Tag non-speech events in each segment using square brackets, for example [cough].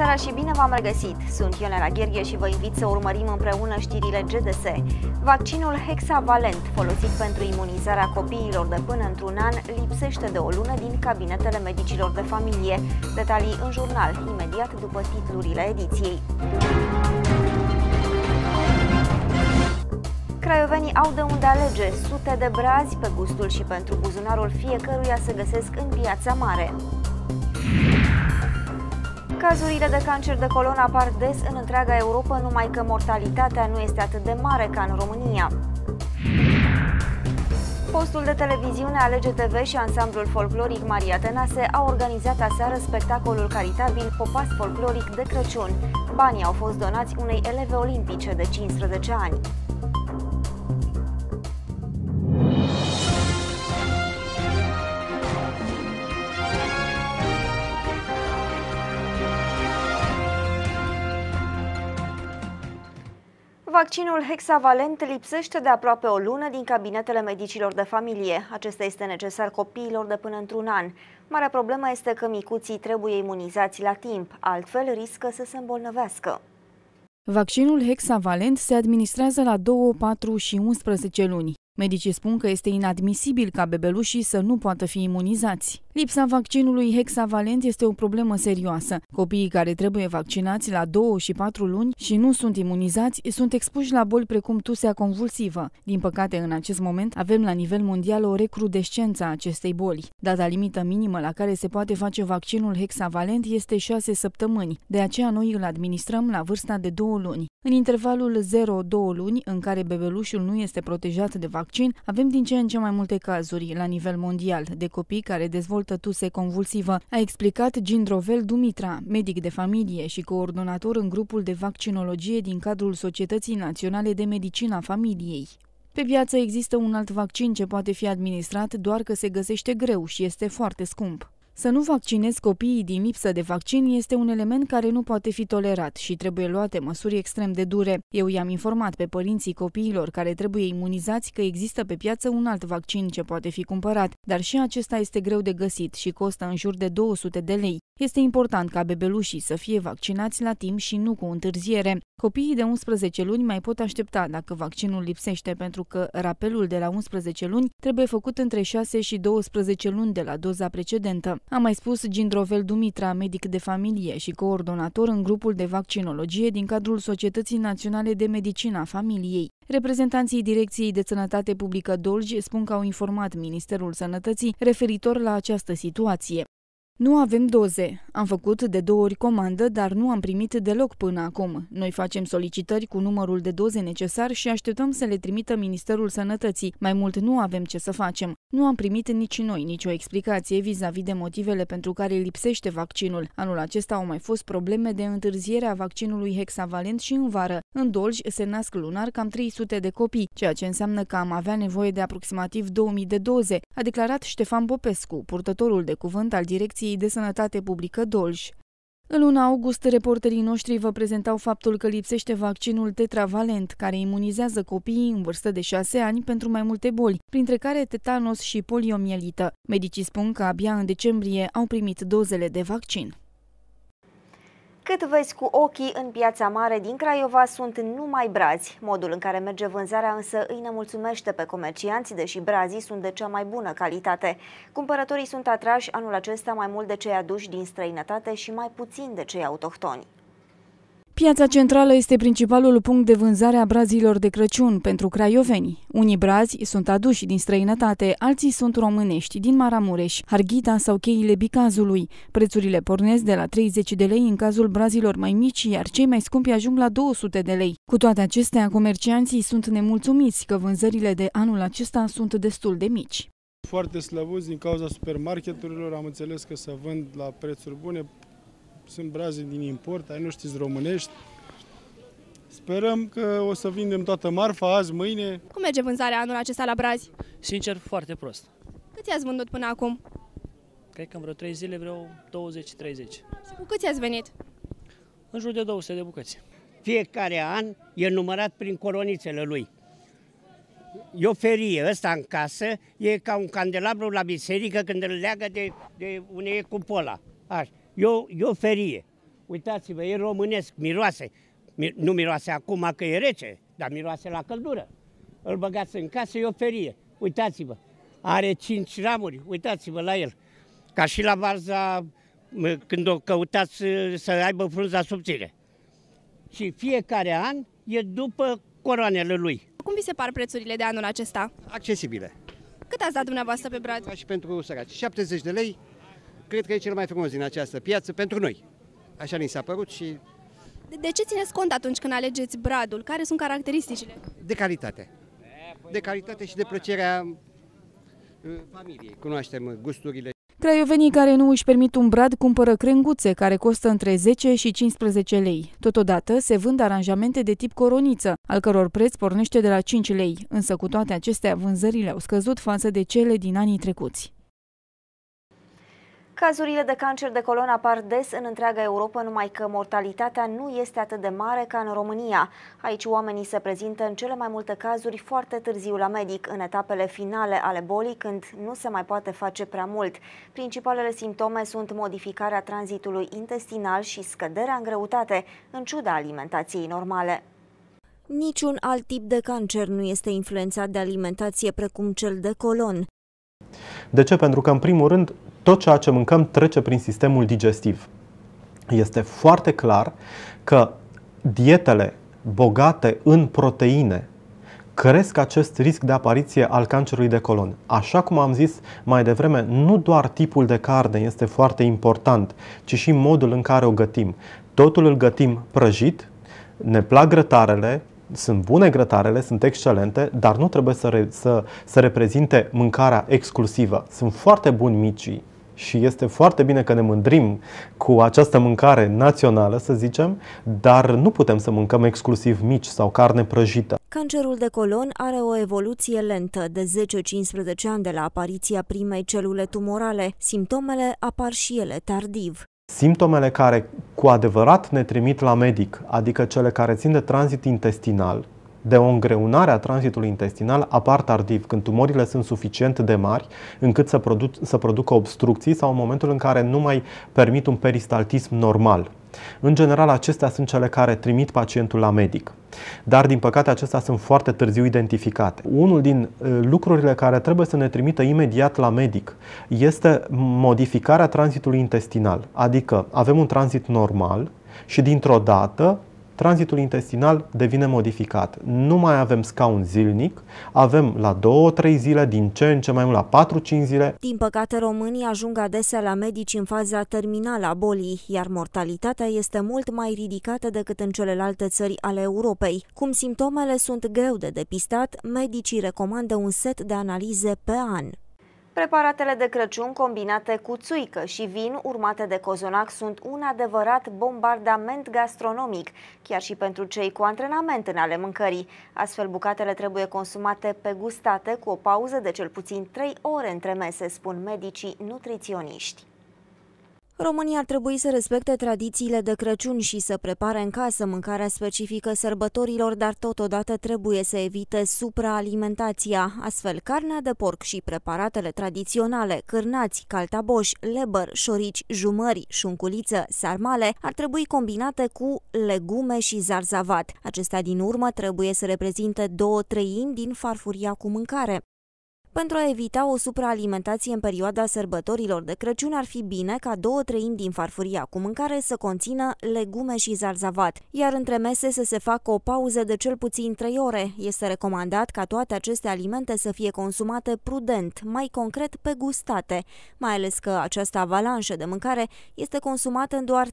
seara și bine v-am regăsit! Sunt Ionela Gherghe și vă invit să urmărim împreună știrile GDS. Vaccinul hexavalent folosit pentru imunizarea copiilor de până într-un an lipsește de o lună din cabinetele medicilor de familie. Detalii în jurnal, imediat după titlurile ediției. Craiovenii au de unde alege. Sute de brazi pe gustul și pentru buzunarul fiecăruia se găsesc în piața mare. Cazurile de cancer de colon apar des în întreaga Europa, numai că mortalitatea nu este atât de mare ca în România. Postul de televiziune Alege TV și ansamblul folcloric Maria Tenase au organizat aseară spectacolul caritabil Popas Folcloric de Crăciun. Banii au fost donați unei eleve olimpice de 15 ani. Vaccinul hexavalent lipsește de aproape o lună din cabinetele medicilor de familie. Acesta este necesar copiilor de până într-un an. Marea problemă este că micuții trebuie imunizați la timp, altfel riscă să se îmbolnăvească. Vaccinul hexavalent se administrează la 2, 4 și 11 luni. Medicii spun că este inadmisibil ca bebelușii să nu poată fi imunizați. Lipsa vaccinului hexavalent este o problemă serioasă. Copiii care trebuie vaccinați la 2 și 4 luni și nu sunt imunizați sunt expuși la boli precum tusea convulsivă. Din păcate, în acest moment avem la nivel mondial o recrudescență a acestei boli. Data limită minimă la care se poate face vaccinul hexavalent este 6 săptămâni. De aceea noi îl administrăm la vârsta de 2 luni. În intervalul 0-2 luni, în care bebelușul nu este protejat de vaccin, avem din ce în ce mai multe cazuri la nivel mondial de copii care dezvoltă tuse convulsivă, a explicat Gindrovel Dumitra, medic de familie și coordonator în grupul de vaccinologie din cadrul Societății Naționale de Medicina Familiei. Pe piață există un alt vaccin ce poate fi administrat, doar că se găsește greu și este foarte scump. Să nu vaccinezi copiii din lipsă de vaccin este un element care nu poate fi tolerat și trebuie luate măsuri extrem de dure. Eu i-am informat pe părinții copiilor care trebuie imunizați că există pe piață un alt vaccin ce poate fi cumpărat, dar și acesta este greu de găsit și costă în jur de 200 de lei. Este important ca bebelușii să fie vaccinați la timp și nu cu întârziere. Copiii de 11 luni mai pot aștepta dacă vaccinul lipsește pentru că rapelul de la 11 luni trebuie făcut între 6 și 12 luni de la doza precedentă. A mai spus Gindrovel Dumitra, medic de familie și coordonator în grupul de vaccinologie din cadrul Societății Naționale de Medicina Familiei. Reprezentanții Direcției de Sănătate Publică Dolj spun că au informat Ministerul Sănătății referitor la această situație. Nu avem doze. Am făcut de două ori comandă, dar nu am primit deloc până acum. Noi facem solicitări cu numărul de doze necesar și așteptăm să le trimită Ministerul Sănătății. Mai mult nu avem ce să facem. Nu am primit nici noi nicio explicație vis-a-vis -vis de motivele pentru care lipsește vaccinul. Anul acesta au mai fost probleme de întârziere a vaccinului hexavalent și în vară. În Dolj se nasc lunar cam 300 de copii, ceea ce înseamnă că am avea nevoie de aproximativ 2000 de doze, a declarat Ștefan Popescu, purtătorul de cuvânt al direcției Direcției de Sănătate Publică Dolj. În luna august, reporterii noștri vă prezentau faptul că lipsește vaccinul tetravalent, care imunizează copiii în vârstă de 6 ani pentru mai multe boli, printre care tetanos și poliomielită. Medicii spun că abia în decembrie au primit dozele de vaccin. Cât vezi cu ochii în piața mare din Craiova sunt numai brazi. Modul în care merge vânzarea însă îi nemulțumește pe comercianți, deși brazii sunt de cea mai bună calitate. Cumpărătorii sunt atrași anul acesta mai mult de cei aduși din străinătate și mai puțin de cei autohtoni. Piața centrală este principalul punct de vânzare a brazilor de Crăciun pentru craioveni. Unii brazi sunt aduși din străinătate, alții sunt românești, din Maramureș, Harghita sau cheile Bicazului. Prețurile pornesc de la 30 de lei în cazul brazilor mai mici, iar cei mai scumpi ajung la 200 de lei. Cu toate acestea, comercianții sunt nemulțumiți că vânzările de anul acesta sunt destul de mici. Foarte slăbuți din cauza supermarketurilor, am înțeles că se vând la prețuri bune, sunt braze din import, ai nu știți românești. Sperăm că o să vindem toată marfa azi, mâine. Cum merge vânzarea anul acesta la brazi? Sincer, foarte prost. Cât i-ați vândut până acum? Cred că în vreo 3 zile, vreo 20-30. Și cu câți ați venit? În jur de 200 de bucăți. Fiecare an e numărat prin coronițele lui. E o ferie, ăsta în casă e ca un candelabru la biserică când îl leagă de, de unei cupola. Așa. E o, e o ferie. Uitați-vă, e românesc, miroase. Mi- nu miroase acum că e rece, dar miroase la căldură. Îl băgați în casă, e o ferie. Uitați-vă, are cinci ramuri, uitați-vă la el. Ca și la varza, m, când o căutați uh, să aibă frunza subțire. Și fiecare an e după coroanele lui. Cum vi se par prețurile de anul acesta? accesibile. Cât ați dat dumneavoastră pe brad? Ca și pentru săraci. 70 de lei, cred că e cel mai frumos din această piață pentru noi. Așa ni s-a părut și De, de ce țineți cont atunci când alegeți bradul? Care sunt caracteristicile? de calitate. De calitate și de plăcerea uh, familiei. Cunoaștem gusturile Craiovenii care nu își permit un brad cumpără crenguțe, care costă între 10 și 15 lei. Totodată se vând aranjamente de tip coroniță, al căror preț pornește de la 5 lei, însă cu toate acestea vânzările au scăzut față de cele din anii trecuți. Cazurile de cancer de colon apar des în întreaga Europa, numai că mortalitatea nu este atât de mare ca în România. Aici oamenii se prezintă în cele mai multe cazuri foarte târziu la medic, în etapele finale ale bolii, când nu se mai poate face prea mult. Principalele simptome sunt modificarea tranzitului intestinal și scăderea în greutate, în ciuda alimentației normale. Niciun alt tip de cancer nu este influențat de alimentație precum cel de colon. De ce? Pentru că, în primul rând, tot ceea ce mâncăm trece prin sistemul digestiv. Este foarte clar că dietele bogate în proteine cresc acest risc de apariție al cancerului de colon. Așa cum am zis mai devreme, nu doar tipul de carne este foarte important, ci și modul în care o gătim. Totul îl gătim prăjit, ne plac grătarele, sunt bune grătarele, sunt excelente, dar nu trebuie să, re, să, să reprezinte mâncarea exclusivă. Sunt foarte buni micii și este foarte bine că ne mândrim cu această mâncare națională, să zicem, dar nu putem să mâncăm exclusiv mici sau carne prăjită. Cancerul de colon are o evoluție lentă de 10-15 ani de la apariția primei celule tumorale. Simptomele apar și ele tardiv. Simptomele care cu adevărat ne trimit la medic, adică cele care țin de tranzit intestinal, de o îngreunare a tranzitului intestinal apar tardiv, când tumorile sunt suficient de mari încât să, produ- să producă obstrucții sau în momentul în care nu mai permit un peristaltism normal. În general, acestea sunt cele care trimit pacientul la medic. Dar, din păcate, acestea sunt foarte târziu identificate. Unul din uh, lucrurile care trebuie să ne trimită imediat la medic este modificarea tranzitului intestinal. Adică avem un tranzit normal și, dintr-o dată, tranzitul intestinal devine modificat. Nu mai avem scaun zilnic, avem la 2-3 zile, din ce în ce mai mult la 4-5 zile. Din păcate, românii ajung adesea la medici în faza terminală a bolii, iar mortalitatea este mult mai ridicată decât în celelalte țări ale Europei. Cum simptomele sunt greu de depistat, medicii recomandă un set de analize pe an. Preparatele de Crăciun combinate cu țuică și vin urmate de cozonac sunt un adevărat bombardament gastronomic, chiar și pentru cei cu antrenament în ale mâncării. Astfel, bucatele trebuie consumate pe gustate cu o pauză de cel puțin 3 ore între mese, spun medicii nutriționiști. România ar trebui să respecte tradițiile de Crăciun și să prepare în casă mâncarea specifică sărbătorilor, dar totodată trebuie să evite supraalimentația. Astfel, carnea de porc și preparatele tradiționale, cârnați, caltaboș, lebăr, șorici, jumări, șunculiță, sarmale, ar trebui combinate cu legume și zarzavat. Acestea din urmă trebuie să reprezinte două treimi din farfuria cu mâncare. Pentru a evita o supraalimentație în perioada sărbătorilor de Crăciun, ar fi bine ca două treimi din farfuria cu mâncare să conțină legume și zarzavat, iar între mese să se facă o pauză de cel puțin 3 ore. Este recomandat ca toate aceste alimente să fie consumate prudent, mai concret pe gustate, mai ales că această avalanșă de mâncare este consumată în doar 3-4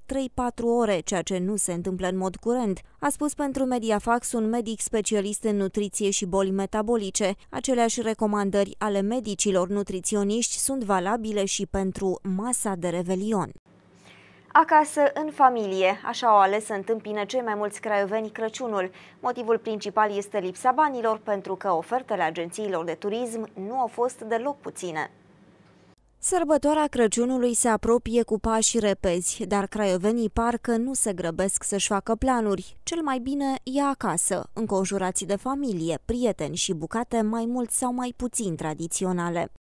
ore, ceea ce nu se întâmplă în mod curent, a spus pentru Mediafax un medic specialist în nutriție și boli metabolice. Aceleași recomandări ale medicilor nutriționiști sunt valabile și pentru masa de revelion. Acasă, în familie, așa au ales să întâmpine cei mai mulți craioveni Crăciunul. Motivul principal este lipsa banilor, pentru că ofertele agențiilor de turism nu au fost deloc puține. Sărbătoarea Crăciunului se apropie cu pași repezi, dar craiovenii parcă nu se grăbesc să-și facă planuri. Cel mai bine e acasă, înconjurați de familie, prieteni și bucate mai mult sau mai puțin tradiționale.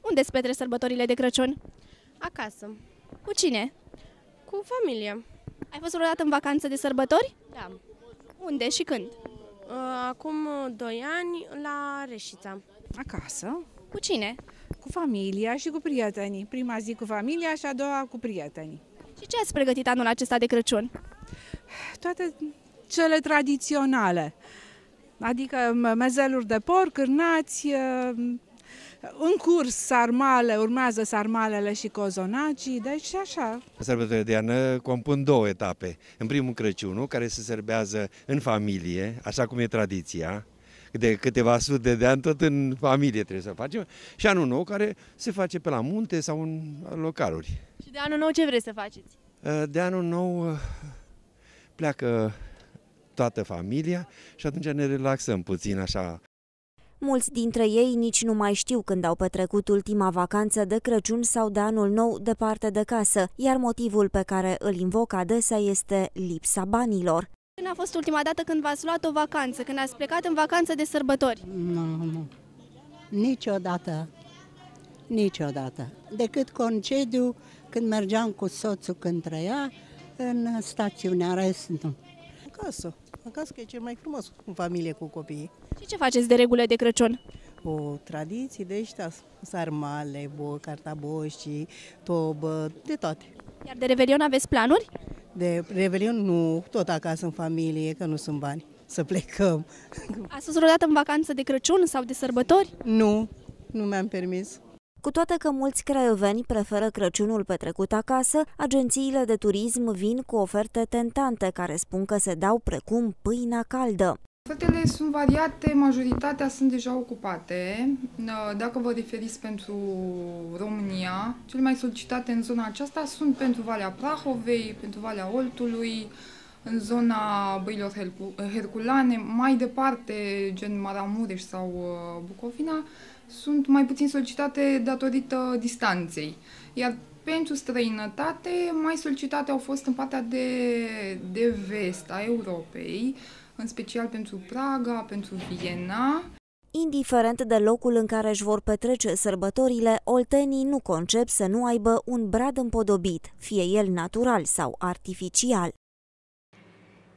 Unde îți petreci sărbătorile de Crăciun? Acasă, Cu cine? cu familie. Ai fost vreodată în vacanță de sărbători? Da. Unde și când? Uh, Acum 2 ani la Reșița. Acasă, Cu cine? Cu familia și cu prietenii. Prima zi cu familia și a doua cu prietenii. Și ce ați pregătit anul acesta de Crăciun? Toate cele tradiționale, adică m- mezeluri de porc, cârnați, uh, în curs sarmale, urmează sarmalele și cozonacii, deci așa. Sărbătorile de iarnă compun două etape. În primul Crăciunul, care se serbează în familie, așa cum e tradiția, de câteva sute de ani, tot în familie trebuie să facem, și anul nou, care se face pe la munte sau în localuri. Și de anul nou ce vreți să faceți? De anul nou uh, pleacă toată familia și atunci ne relaxăm puțin așa Mulți dintre ei nici nu mai știu când au petrecut ultima vacanță de Crăciun sau de anul nou departe de casă, iar motivul pe care îl invocă adesea este lipsa banilor. Când a fost ultima dată când v-ați luat o vacanță, când ați plecat în vacanță de sărbători? Nu, nu. Niciodată. Niciodată. Decât concediu când mergeam cu soțul când trăia în stațiunea, rest nu. Acasă. Acasă că e cel mai frumos în familie cu copiii. Și ce faceți de regulă de Crăciun? O tradiții de ăștia, sarmale, bo, cartaboșii, tobă, de toate. Iar de Revelion aveți planuri? De Revelion nu, tot acasă în familie, că nu sunt bani să plecăm. Ați fost vreodată în vacanță de Crăciun sau de sărbători? Nu, nu mi-am permis. Cu toate că mulți craioveni preferă Crăciunul petrecut acasă, agențiile de turism vin cu oferte tentante care spun că se dau precum pâinea caldă. Ofertele sunt variate, majoritatea sunt deja ocupate. Dacă vă referiți pentru România, cele mai solicitate în zona aceasta sunt pentru Valea Prahovei, pentru Valea Oltului, în zona Băilor Herculane, mai departe, gen Maramureș sau uh, Bucovina, sunt mai puțin solicitate datorită distanței. Iar pentru străinătate, mai solicitate au fost în partea de, de vest a Europei, în special pentru Praga, pentru Viena. Indiferent de locul în care își vor petrece sărbătorile, oltenii nu concep să nu aibă un brad împodobit, fie el natural sau artificial.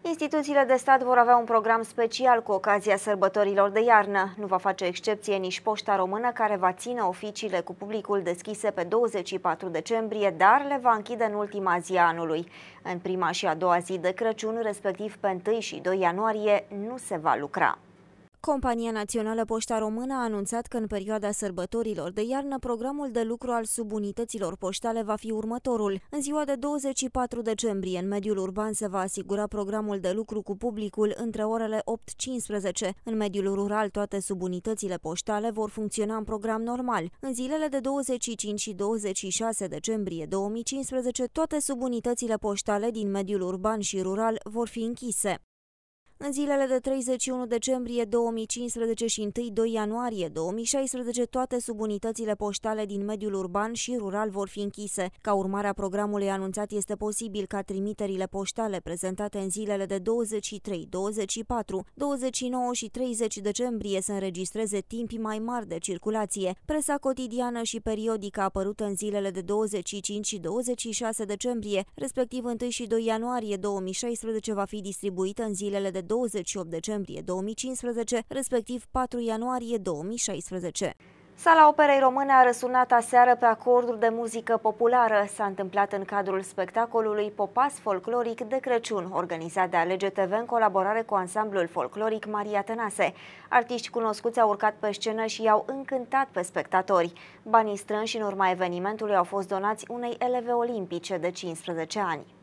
Instituțiile de stat vor avea un program special cu ocazia sărbătorilor de iarnă. Nu va face excepție nici Poșta Română, care va ține oficiile cu publicul deschise pe 24 decembrie, dar le va închide în ultima zi a anului. În prima și a doua zi de Crăciun, respectiv pe 1 și 2 ianuarie, nu se va lucra. Compania Națională Poșta Română a anunțat că în perioada sărbătorilor de iarnă programul de lucru al subunităților poștale va fi următorul. În ziua de 24 decembrie, în mediul urban se va asigura programul de lucru cu publicul între orele 8-15. În mediul rural, toate subunitățile poștale vor funcționa în program normal. În zilele de 25 și 26 decembrie 2015, toate subunitățile poștale din mediul urban și rural vor fi închise. În zilele de 31 decembrie 2015 și 1-2 ianuarie 2016, toate subunitățile poștale din mediul urban și rural vor fi închise. Ca urmare a programului anunțat, este posibil ca trimiterile poștale prezentate în zilele de 23, 24, 29 și 30 decembrie să înregistreze timpi mai mari de circulație. Presa cotidiană și periodică apărută în zilele de 25 și 26 decembrie, respectiv 1 și 2 ianuarie 2016, va fi distribuită în zilele de 28 decembrie 2015, respectiv 4 ianuarie 2016. Sala Operei Române a răsunat aseară pe acorduri de muzică populară. S-a întâmplat în cadrul spectacolului Popas Folcloric de Crăciun, organizat de Alege TV în colaborare cu ansamblul folcloric Maria Tănase. Artiști cunoscuți au urcat pe scenă și i-au încântat pe spectatori. Banii strânși în urma evenimentului au fost donați unei eleve olimpice de 15 ani.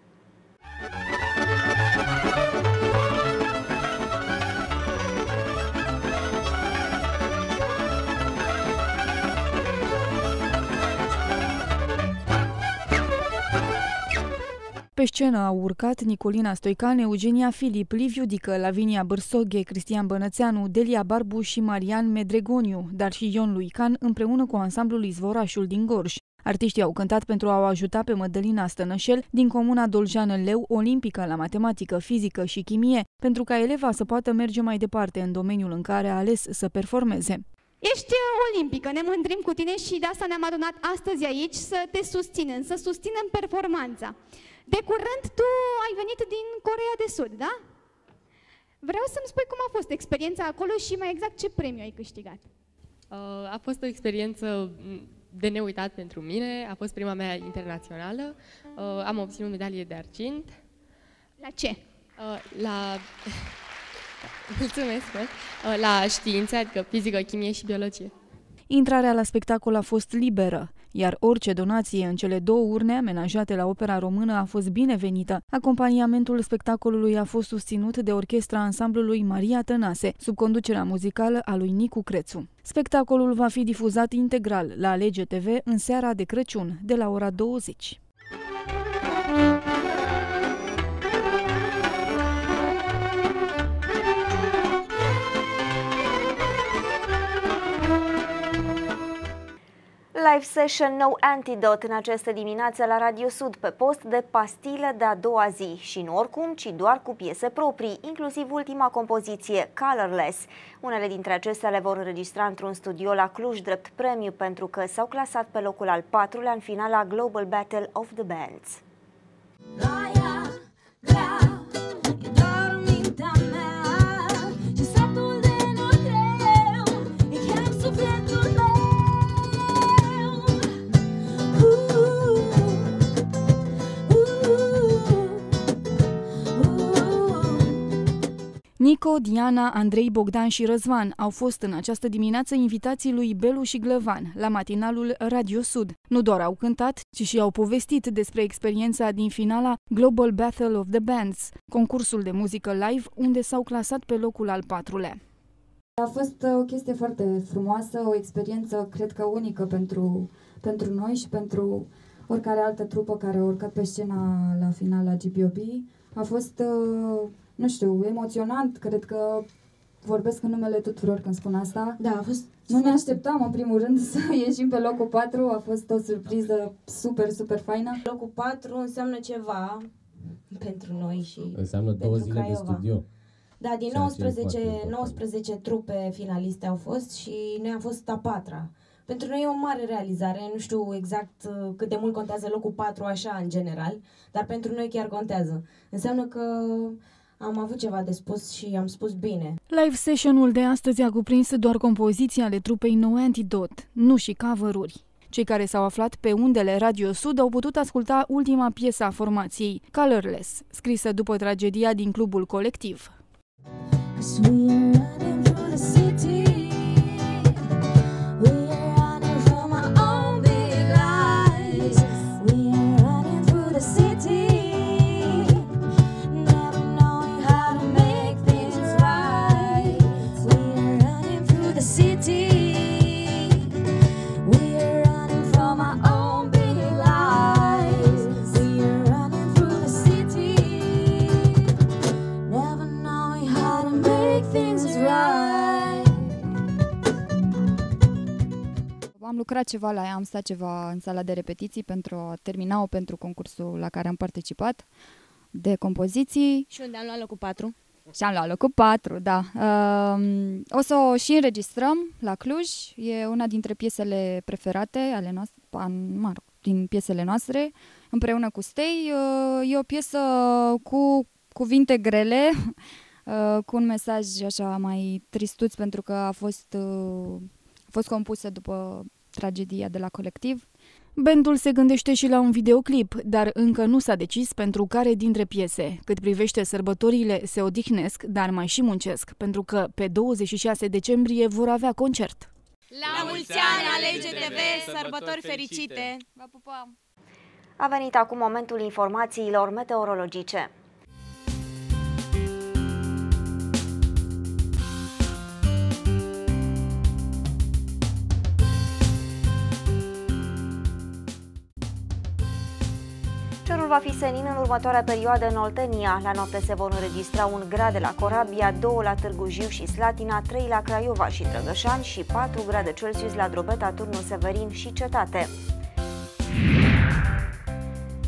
Pe scenă au urcat Nicolina Stoican, Eugenia Filip, Liviu Dică, Lavinia Bărsoghe, Cristian Bănățeanu, Delia Barbu și Marian Medregoniu, dar și Ion Luican împreună cu ansamblul Izvorașul din Gorj. Artiștii au cântat pentru a o ajuta pe Mădălina Stănășel din comuna Doljană Leu, olimpică la matematică, fizică și chimie, pentru ca eleva să poată merge mai departe în domeniul în care a ales să performeze. Ești uh, olimpică, ne mândrim cu tine și de asta ne-am adunat astăzi aici să te susținem, să susținem performanța. De curând tu ai venit din Corea de Sud, da? Vreau să-mi spui cum a fost experiența acolo și mai exact ce premiu ai câștigat. Uh, a fost o experiență de neuitat pentru mine, a fost prima mea internațională, uh, am obținut medalie de argint. La ce? Uh, la... [laughs] Mulțumesc mult! La științe, adică fizică, chimie și biologie. Intrarea la spectacol a fost liberă, iar orice donație în cele două urne amenajate la Opera Română a fost binevenită. Acompaniamentul spectacolului a fost susținut de orchestra ansamblului Maria Tănase, sub conducerea muzicală a lui Nicu Crețu. Spectacolul va fi difuzat integral la Alege TV în seara de Crăciun, de la ora 20. Live session No Antidote în această dimineață la Radio Sud pe post de pastile de a doua zi și nu oricum, ci doar cu piese proprii, inclusiv ultima compoziție, Colorless. Unele dintre acestea le vor înregistra într-un studio la Cluj drept premiu pentru că s-au clasat pe locul al patrulea în finala Global Battle of the Bands. Gaia, Nico, Diana, Andrei, Bogdan și Răzvan au fost în această dimineață invitații lui Belu și Glăvan la matinalul Radio Sud. Nu doar au cântat, ci și au povestit despre experiența din finala Global Battle of the Bands, concursul de muzică live unde s-au clasat pe locul al patrulea. A fost uh, o chestie foarte frumoasă, o experiență, cred că unică pentru, pentru noi și pentru oricare altă trupă care a urcat pe scena la final la GPOB. A fost uh, nu știu, emoționant, cred că vorbesc în numele tuturor când spun asta. Da, a fost... Nu ne așteptam, în primul rând, [laughs] să ieșim pe locul 4, a fost o surpriză super, super faină. Locul 4 înseamnă ceva pentru noi și Înseamnă două zile Craiova. de studio. Da, din 19, 19 trupe finaliste au fost și noi am fost a patra. Pentru noi e o mare realizare, nu știu exact uh, cât de mult contează locul 4 așa în general, dar pentru noi chiar contează. Înseamnă că am avut ceva de spus și am spus bine. Live session-ul de astăzi a cuprins doar compoziții ale trupei No Antidote, nu și cover-uri. Cei care s-au aflat pe undele Radio Sud au putut asculta ultima piesă a formației, Colorless, scrisă după tragedia din clubul colectiv. Am lucrat ceva la ea, am stat ceva în sala de repetiții pentru a termina-o pentru concursul la care am participat de compoziții. Și unde am luat locul 4? Și am luat locul 4, da. Uh, o să o și înregistrăm la Cluj. E una dintre piesele preferate ale noastre, mă rog, din piesele noastre, împreună cu Stei. Uh, e o piesă cu cuvinte grele, uh, [laughs] cu un mesaj așa mai tristuț pentru că a fost, uh, a fost compusă după tragedia de la colectiv. Bandul se gândește și la un videoclip, dar încă nu s-a decis pentru care dintre piese. Cât privește sărbătorile, se odihnesc, dar mai și muncesc, pentru că pe 26 decembrie vor avea concert. La mulți ani, Alege TV, sărbători fericite! Vă pupăm! A venit acum momentul informațiilor meteorologice. Cerul va fi senin în următoarea perioadă în Oltenia. La noapte se vor înregistra un grade la Corabia, 2 la Târgu Jiu și Slatina, 3 la Craiova și Drăgășani și 4 grade Celsius la Drobeta, Turnul Severin și Cetate.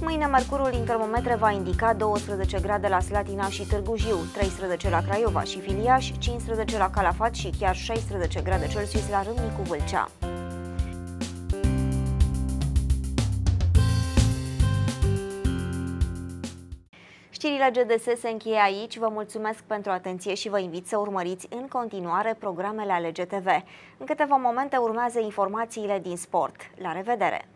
Mâine Mercurul din termometre va indica 12 grade la Slatina și Târgu Jiu, 13 la Craiova și Filiaș, 15 la Calafat și chiar 16 grade Celsius la Râmnicu Vâlcea. Știrile GDS se încheie aici. Vă mulțumesc pentru atenție și vă invit să urmăriți în continuare programele ale GTV. În câteva momente urmează informațiile din sport. La revedere!